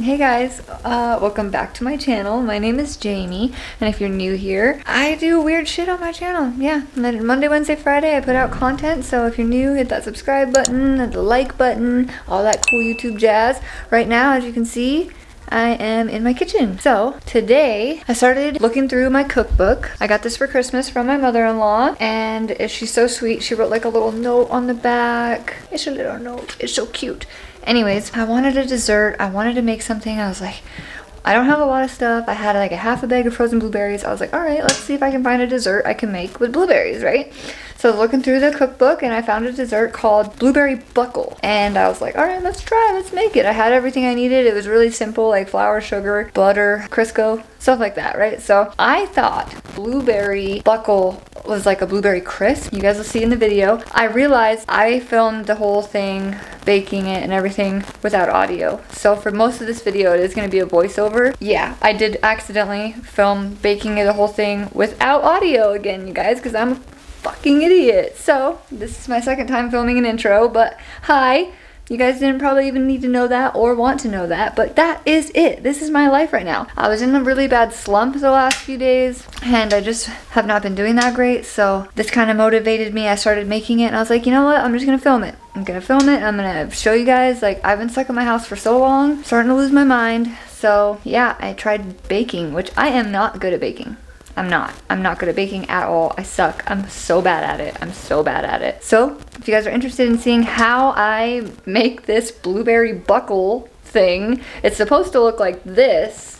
Hey guys, uh, welcome back to my channel. My name is Jami, and if you're new here, I do weird shit on my channel. Yeah, Monday, Wednesday, Friday, I put out content, so if you're new, hit that subscribe button, the like button, all that cool YouTube jazz. Right now, as you can see, I am in my kitchen. So today I started looking through my cookbook. I got this for Christmas from my mother-in-law and she's so sweet. She wrote like a little note on the back. It's a little note. It's so cute. Anyways, I wanted a dessert. I wanted to make something. I was like, I don't have a lot of stuff. I had like a half a bag of frozen blueberries. I was like, all right, let's see if I can find a dessert I can make with blueberries, right? So I was looking through the cookbook and I found a dessert called blueberry buckle. And I was like, all right, let's try, let's make it. I had everything I needed. It was really simple, like flour, sugar, butter, Crisco, stuff like that, right? So I thought blueberry buckle was like a blueberry crisp. You guys will see in the video. I realized I filmed the whole thing, baking it and everything without audio. So for most of this video, it is going to be a voiceover. Yeah, I did accidentally film baking the whole thing without audio again, you guys, because I'm a fucking idiot. So this is my second time filming an intro, but hi. You guys didn't probably even need to know that or want to know that, but that is it. This is my life right now. I was in a really bad slump the last few days and I just have not been doing that great. So this kind of motivated me. I started making it and I was like, you know what? I'm just going to film it. I'm to film it. I'm to show you guys. Like I've been stuck in my house for so long, starting to lose my mind. So yeah, I tried baking, which I am not good at baking. I'm not. I'm not good at baking at all. I suck. I'm so bad at it. I'm so bad at it. So if you guys are interested in seeing how I make this blueberry buckle thing, it's supposed to look like this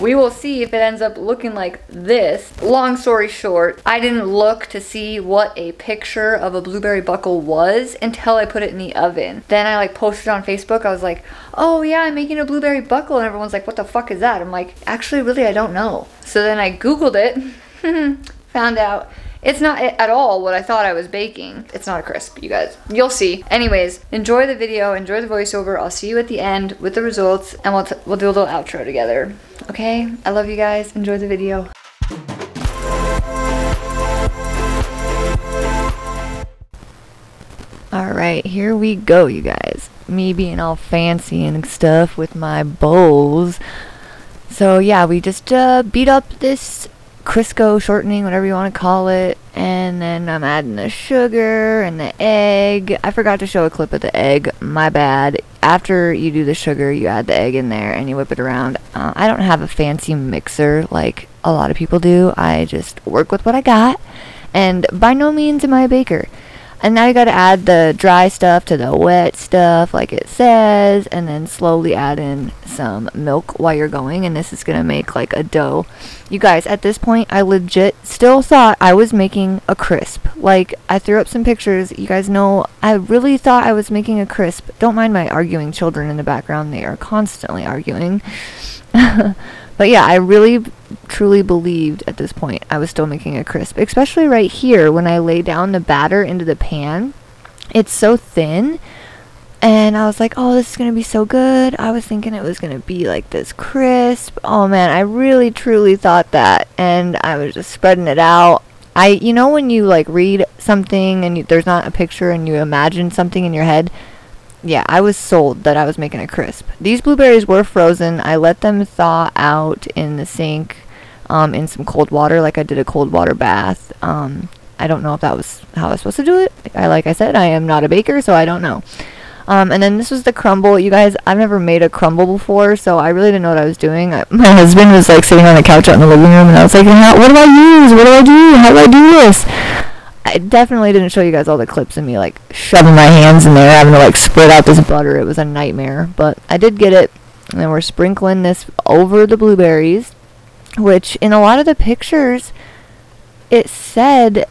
we will see if it ends up looking like this. Long story short, I didn't look to see what a picture of a blueberry buckle was until I put it in the oven. Then I like posted on Facebook. I was like, oh yeah, I'm making a blueberry buckle. And everyone's like, what the fuck is that? I'm like, actually, really, I don't know. So then I Googled it, found out it's not at all what I thought I was baking. It's not a crisp, you guys. You'll see. Anyways, enjoy the video, enjoy the voiceover. I'll see you at the end with the results, and we'll, we'll do a little outro together. Okay? I love you guys. Enjoy the video. Alright, here we go, you guys. Me being all fancy and stuff with my bowls. So yeah, we just uh, beat up this Crisco shortening, whatever you want to call it. And then I'm adding the sugar and the egg. I forgot to show a clip of the egg. My bad. After you do the sugar, you add the egg in there and you whip it around. Uh, I don't have a fancy mixer like a lot of people do. I just work with what I got. And by no means am I a baker. And now you got to add the dry stuff to the wet stuff like it says and then slowly add in some milk while you're going and this is to make like a dough. You guys, at this point I legit still thought I was making a crisp. Like I threw up some pictures. You guys know I really thought I was making a crisp. Don't mind my arguing children in the background. They are constantly arguing. But yeah, I really truly believed at this point I was still making a crisp, especially right here when I lay down the batter into the pan. It's so thin. And I was like, oh, this is going to be so good. I was thinking it was going to be like this crisp. Oh man, I really truly thought that. And I was just spreading it out. I, you know, when you like read something and you, there's not a picture and you imagine something in your head, yeah, I was sold that I was making a crisp. These blueberries were frozen. I let them thaw out in the sink um, in some cold water, like I did a cold water bath. Um, I don't know if that was how I was supposed to do it. I, like I said, I am not a baker, so I don't know. Um, and then this was the crumble. You guys, I've never made a crumble before, so I really didn't know what I was doing. I, my husband was like sitting on the couch out in the living room, and I was like, what do I use? What do I do? How do I do this? I definitely didn't show you guys all the clips of me like shoving my hands in there, having to like spread out this butter. It was a nightmare, but I did get it. And then we're sprinkling this over the blueberries, which in a lot of the pictures, it said,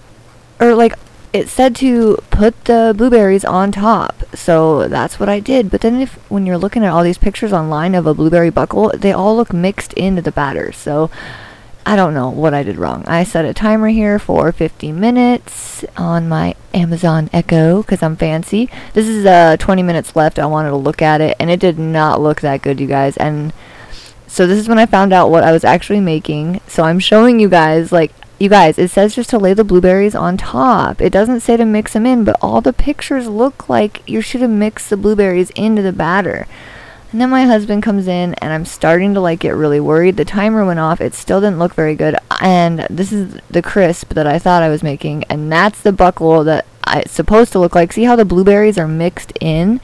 or like it said to put the blueberries on top. So that's what I did. But then if when you're looking at all these pictures online of a blueberry buckle, they all look mixed into the batter. So I don't know what I did wrong. I set a timer here for 50 minutes on my Amazon Echo because I'm fancy. This is uh, 20 minutes left. I wanted to look at it and it did not look that good, you guys. And so this is when I found out what I was actually making. So I'm showing you guys, like, you guys, it says just to lay the blueberries on top. It doesn't say to mix them in, but all the pictures look like you should have mixed the blueberries into the batter. And then my husband comes in and I'm starting to like get really worried. The timer went off. It still didn't look very good. And this is the crisp that I thought I was making. And that's the buckle that it's supposed to look like. See how the blueberries are mixed in?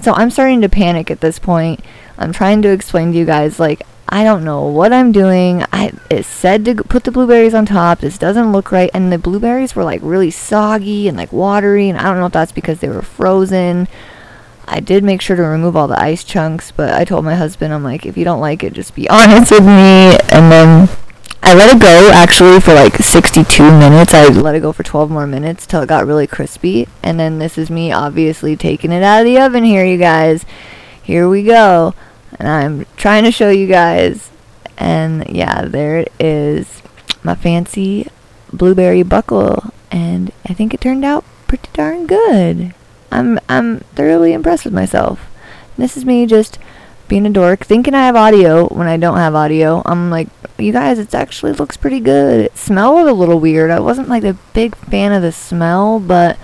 So I'm starting to panic at this point. I'm trying to explain to you guys like I don't know what I'm doing. I it said to put the blueberries on top. This doesn't look right and the blueberries were like really soggy and like watery and I don't know if that's because they were frozen. I did make sure to remove all the ice chunks, but I told my husband I'm like if you don't like it just be honest with me and then I let it go actually for like 62 minutes. I let it go for 12 more minutes till it got really crispy. And then this is me obviously taking it out of the oven here, you guys. Here we go and I'm trying to show you guys and yeah there it is my fancy blueberry buckle and I think it turned out pretty darn good I'm I'm thoroughly impressed with myself. This is me just being a dork thinking I have audio when I don't have audio. I'm like you guys it actually looks pretty good. It smelled a little weird. I wasn't like a big fan of the smell but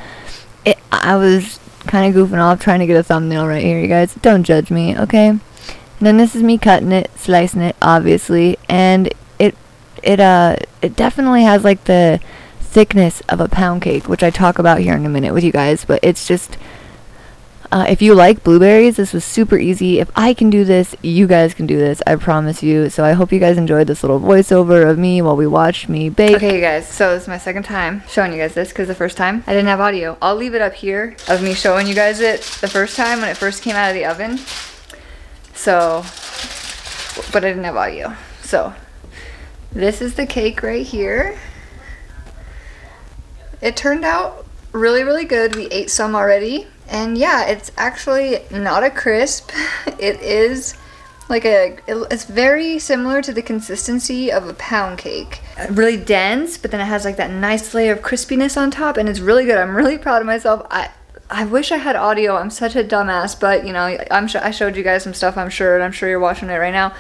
it I was kind of goofing off trying to get a thumbnail right here you guys. Don't judge me okay? Then this is me cutting it, slicing it, obviously, and it it uh it definitely has like the thickness of a pound cake, which I talk about here in a minute with you guys. But it's just uh, if you like blueberries, this was super easy. If I can do this, you guys can do this. I promise you. So I hope you guys enjoyed this little voiceover of me while we watched me bake. Okay, you guys. So this is my second time showing you guys this because the first time I didn't have audio. I'll leave it up here of me showing you guys it the first time when it first came out of the oven. So, but I didn't have audio. So, this is the cake right here. It turned out really, really good. We ate some already. And yeah, it's actually not a crisp. It is like a, it's very similar to the consistency of a pound cake. Uh, really dense, but then it has like that nice layer of crispiness on top and it's really good. I'm really proud of myself. I, I wish I had audio. I'm such a dumbass, but you know, I'm sh I showed you guys some stuff. I'm sure, and I'm sure you're watching it right now.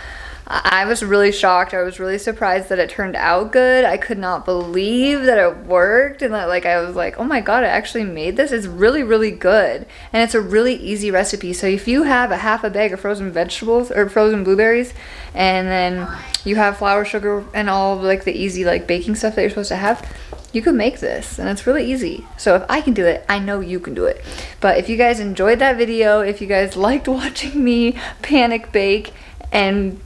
I, was really shocked. I was really surprised that it turned out good. I could not believe that it worked, and that like I was like, oh my god, I actually made this. It's really, really good, and it's a really easy recipe. So if you have a half a bag of frozen vegetables or frozen blueberries, and then you have flour, sugar, and all like the easy like baking stuff that you're supposed to have you could make this and it's really easy. So if I can do it, I know you can do it. But if you guys enjoyed that video, if you guys liked watching me panic bake and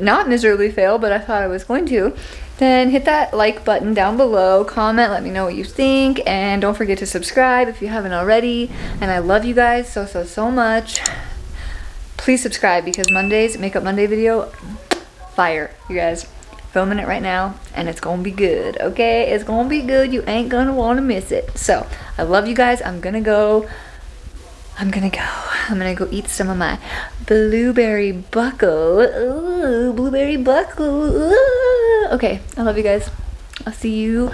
not miserably fail, but I thought I was going to, then hit that like button down below, comment, let me know what you think, and don't forget to subscribe if you haven't already. And I love you guys so, so, so much. Please subscribe because Monday's Makeup Monday video, fire, you guys filming it right now and it's gonna be good okay? It's gonna be good. You ain't gonna want to miss it. So i love you guys. I'm gonna go i'm gonna go. I'm gonna go eat some of my blueberry buckle. Ooh, blueberry buckle. Ooh. okay i love you guys. I'll see you